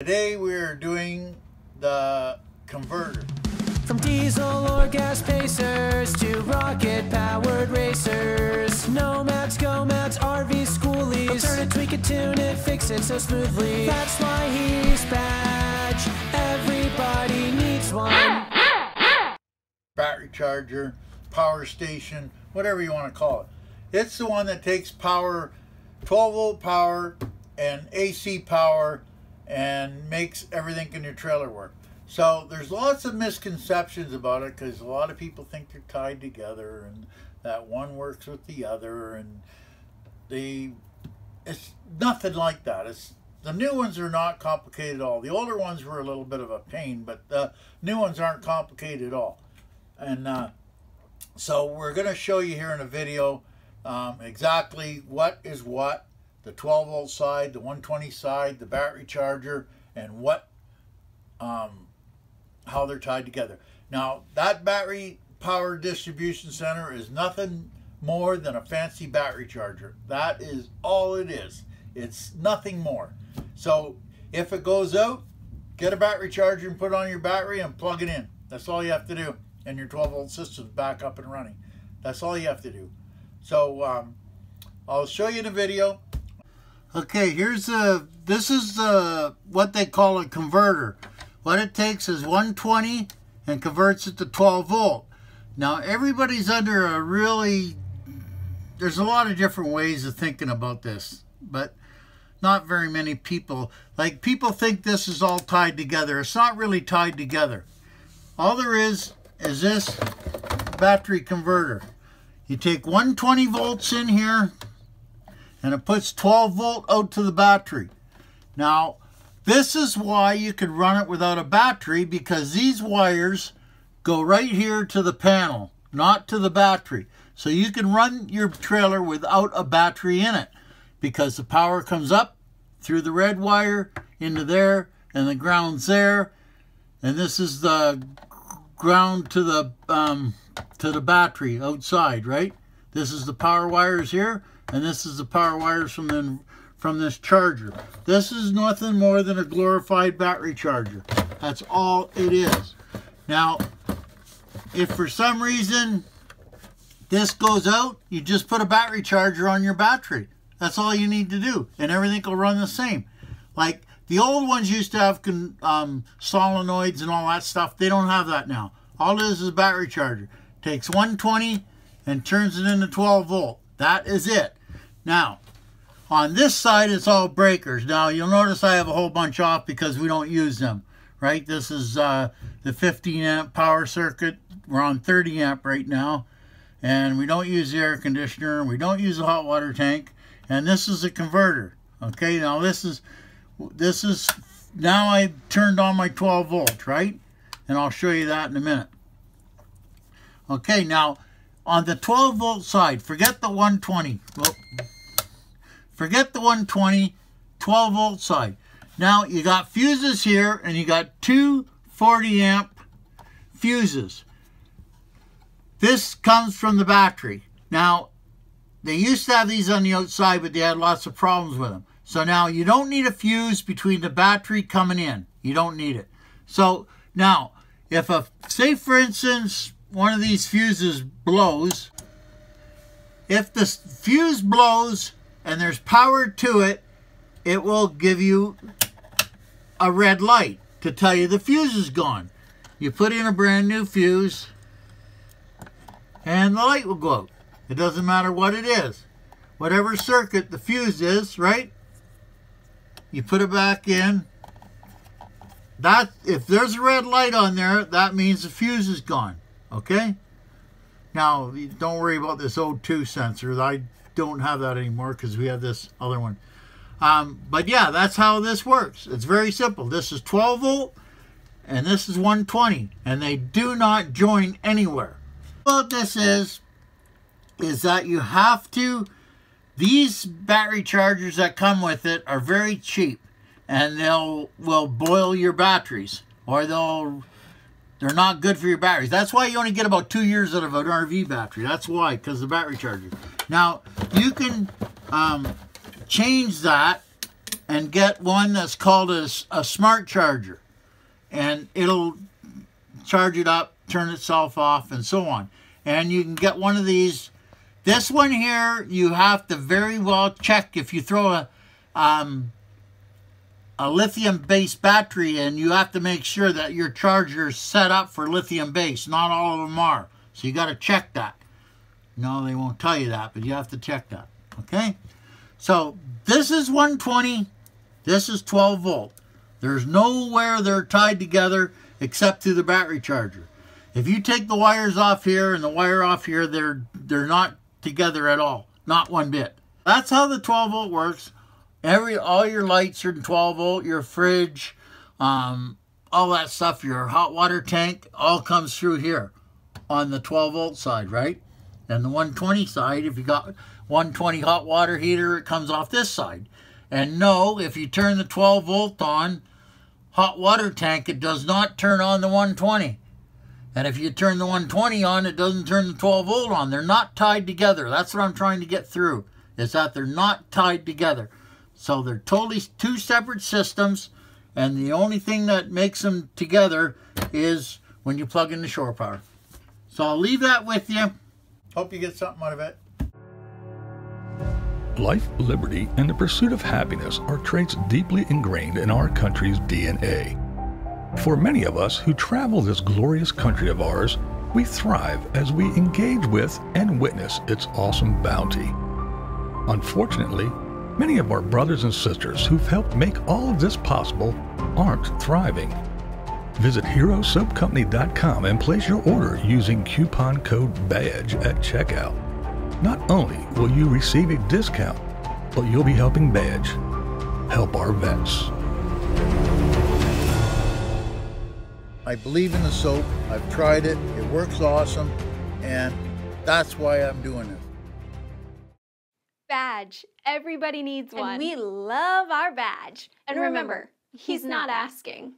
Today we're doing the converter. From diesel or gas pacers to rocket powered racers. Nomads, GoMads, RV schoolies. Turn it, tweak it, tune it, fix it so smoothly. That's why he's badge. Everybody needs one. battery charger, power station, whatever you want to call it. It's the one that takes power, 12 volt power and AC power and makes everything in your trailer work. So there's lots of misconceptions about it because a lot of people think they're tied together and that one works with the other and they it's nothing like that. It's the new ones are not complicated at all. The older ones were a little bit of a pain, but the new ones aren't complicated at all. And uh, so we're going to show you here in a video um, exactly what is what, the 12 volt side, the 120 side, the battery charger, and what, um, how they're tied together. Now that battery power distribution center is nothing more than a fancy battery charger. That is all it is. It's nothing more. So if it goes out, get a battery charger and put on your battery and plug it in. That's all you have to do. And your 12 volt system's back up and running. That's all you have to do. So um, I'll show you the video. Okay, here's a, this is the, what they call a converter. What it takes is 120 and converts it to 12 volt. Now everybody's under a really, there's a lot of different ways of thinking about this, but not very many people, like people think this is all tied together. It's not really tied together. All there is is this battery converter. You take 120 volts in here and it puts 12 volt out to the battery. Now, this is why you could run it without a battery because these wires go right here to the panel, not to the battery. So you can run your trailer without a battery in it because the power comes up through the red wire into there and the ground's there. And this is the ground to the um, to the battery outside, right? This is the power wires here, and this is the power wires from the from this charger. This is nothing more than a glorified battery charger. That's all it is. Now, if for some reason this goes out, you just put a battery charger on your battery. That's all you need to do, and everything will run the same. Like the old ones used to have um, solenoids and all that stuff. They don't have that now. All it is is a battery charger. Takes 120 and turns it into 12 volt. That is it. Now, on this side, it's all breakers. Now, you'll notice I have a whole bunch off because we don't use them, right? This is uh, the 15 amp power circuit. We're on 30 amp right now. And we don't use the air conditioner. We don't use the hot water tank. And this is a converter. Okay, now this is this is, now I turned on my 12 volt, right? And I'll show you that in a minute. Okay, now on the 12 volt side, forget the 120. Well, forget the 120, 12 volt side. Now you got fuses here and you got two 40 amp fuses. This comes from the battery. Now, they used to have these on the outside, but they had lots of problems with them. So now you don't need a fuse between the battery coming in. You don't need it. So now, if a, say for instance, one of these fuses blows, if the fuse blows and there's power to it, it will give you a red light to tell you the fuse is gone. You put in a brand new fuse and the light will go out. It doesn't matter what it is. Whatever circuit the fuse is, right? You put it back in. That If there's a red light on there, that means the fuse is gone. Okay? Now, don't worry about this O2 sensor. I don't have that anymore because we have this other one. Um, but yeah, that's how this works. It's very simple. This is 12 volt and this is 120 and they do not join anywhere. What this is, is that you have to these battery chargers that come with it are very cheap and they'll will boil your batteries or they'll they're not good for your batteries. That's why you only get about two years out of an RV battery. That's why, because the battery charger. Now, you can um, change that and get one that's called a, a smart charger. And it'll charge it up, turn itself off, and so on. And you can get one of these. This one here, you have to very well check if you throw a um, a lithium based battery in, you have to make sure that your charger is set up for lithium-based. Not all of them are. So you got to check that. No, they won't tell you that, but you have to check that. Okay? So this is 120. This is 12 volt. There's nowhere they're tied together except through the battery charger. If you take the wires off here and the wire off here, they're they're not together at all. Not one bit. That's how the 12 volt works. Every all your lights are 12 volt, your fridge, um, all that stuff, your hot water tank, all comes through here on the 12 volt side, right? And the 120 side, if you got 120 hot water heater, it comes off this side. And no, if you turn the 12 volt on, hot water tank, it does not turn on the 120. And if you turn the 120 on, it doesn't turn the 12 volt on. They're not tied together. That's what I'm trying to get through, is that they're not tied together. So they're totally two separate systems, and the only thing that makes them together is when you plug in the shore power. So I'll leave that with you. Hope you get something out of it. Life, liberty, and the pursuit of happiness are traits deeply ingrained in our country's DNA. For many of us who travel this glorious country of ours, we thrive as we engage with and witness its awesome bounty. Unfortunately, Many of our brothers and sisters who've helped make all of this possible aren't thriving. Visit HeroSoapCompany.com and place your order using coupon code BADGE at checkout. Not only will you receive a discount, but you'll be helping Badge help our vets. I believe in the soap. I've tried it. It works awesome. And that's why I'm doing it badge. Everybody needs one. And we love our badge. And remember, he's not asking.